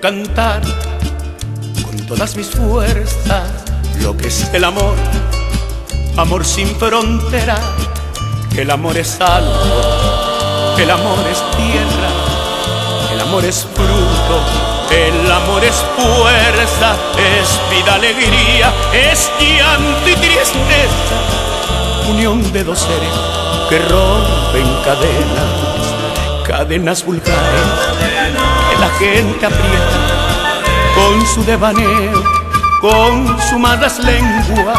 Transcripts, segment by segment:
cantar con todas mis fuerzas lo que es el amor, amor sin frontera, el amor es algo, el amor es tierra, el amor es fruto, el amor es fuerza, es vida, alegría, es llanto y tristeza, unión de dos seres que rompen cadenas, cadenas vulgares la gente aprieta con su devaneo, con su malas lengua,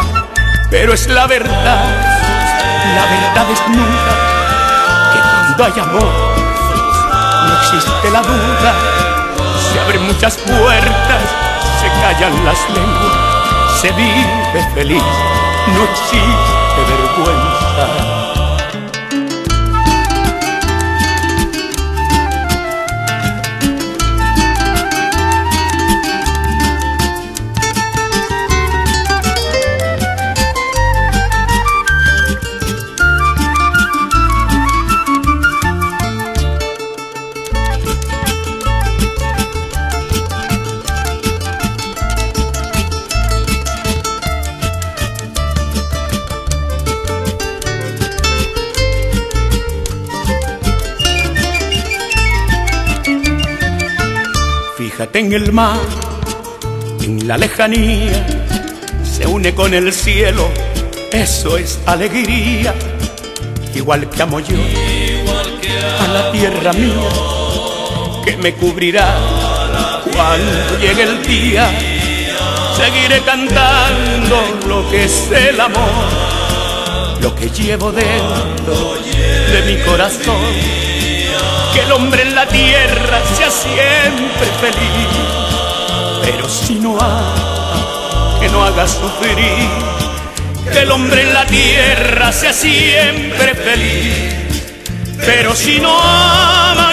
pero es la verdad, la verdad es nunca que cuando hay amor no existe la duda, se abren muchas puertas, se callan las lenguas, se vive feliz, no existe vergüenza. En el mar, en la lejanía, se une con el cielo, eso es alegría. Igual que amo yo a la tierra mía, que me cubrirá cuando llegue el día. Seguiré cantando lo que es el amor, lo que llevo dentro de mi corazón que el hombre en la tierra sea siempre feliz. Pero si no ama, que no haga sufrir. Que el hombre en la tierra sea siempre feliz. Pero si no ama,